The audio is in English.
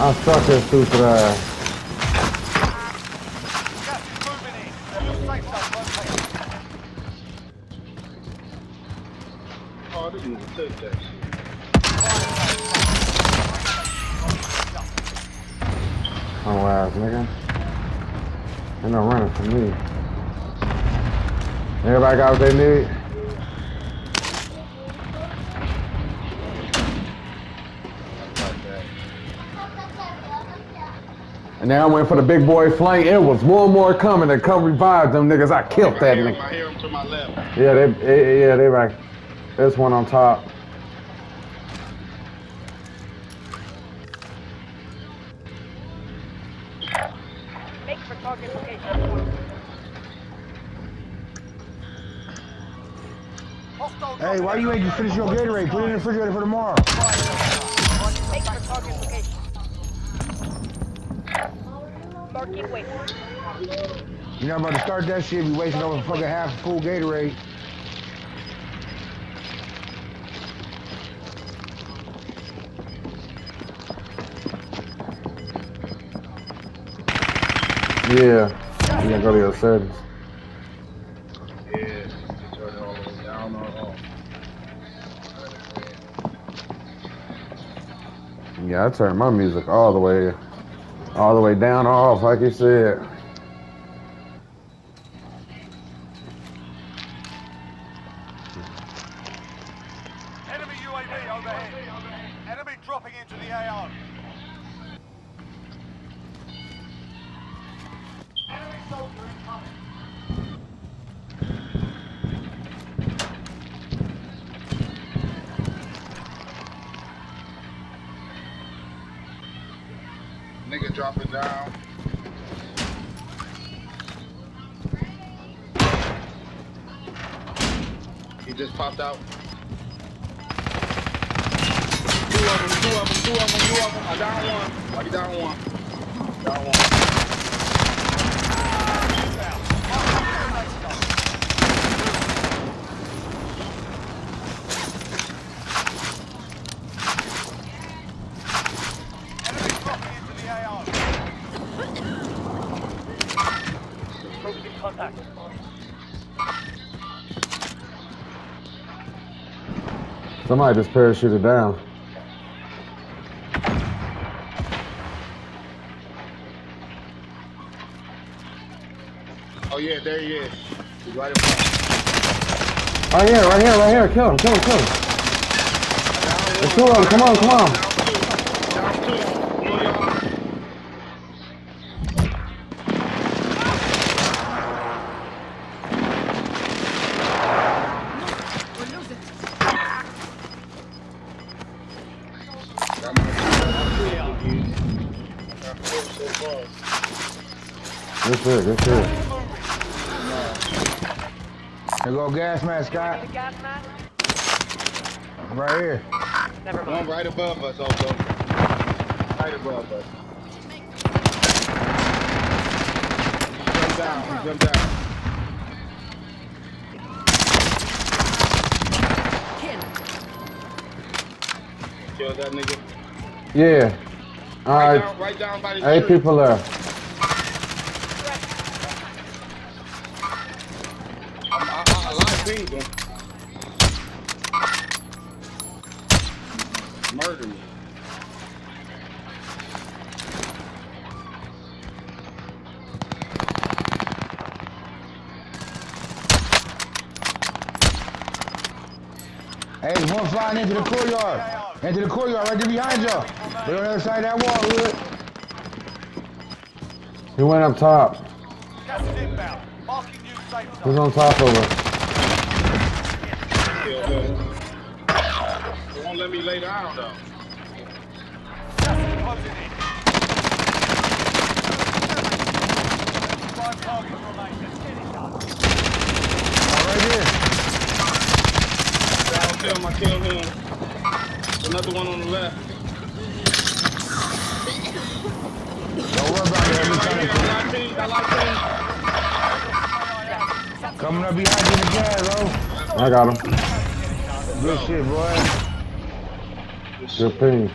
Safe zone located. Oh. Oh ass nigga. Ain't no running from me. Everybody got what they need? And then I went for the big boy flank. It was one more coming to come revive them niggas. I killed I that hear him, nigga. I hear him to my left. Yeah, they, yeah, they right. There's one on top. Make for target location. Hey, why you ain't just finish your Gatorade? Put it in the refrigerator for tomorrow. Make for target location. Marking waypoint. You're not about to start that shit. Be wasting over fucking half a full Gatorade. Yeah. You gotta go to your settings. Yeah, you turn it all the way down or off. Yeah, I turned my music all the way, all the way down off, like you said. Enemy UAV overhead. Enemy dropping into the AO. Enemy soldier incoming. Nigga dropping down. He just popped out. Two of them, two of them, two of them, two of them. I down one. I down one. Down one. Enemy dropping into the AO. Approaching. Somebody just parachuted down. Oh yeah, there he is. He's right in front. Right here, right here, right here. Kill him, kill him, kill him. There's two of them. Come on, come on. Good shit, good shit. There go gas mask, Scott. gas mask? Right here. Never mind. One right above us also. Right above us. Jump down. He jumped down. Kill that nigga. Yeah. All Right, right. down, right down by the Eight tree. people him. Murder me. Hey, there's one flying into the courtyard. Into the courtyard right there behind y'all. They're on the other side of that wall, Hood. He went up top. Gas is inbound. Marking new safe He's on top of us. They won't let me lay down though. Gas is closing in. Five targets remain. Let's get it done. Right here. I'll kill him. I kill him. Another one on the left. Don't worry about it. Every Right time here. they I like pinged. I like pinged. Coming up behind you in the gas, bro. I got him. Good shit, boy. Good ping.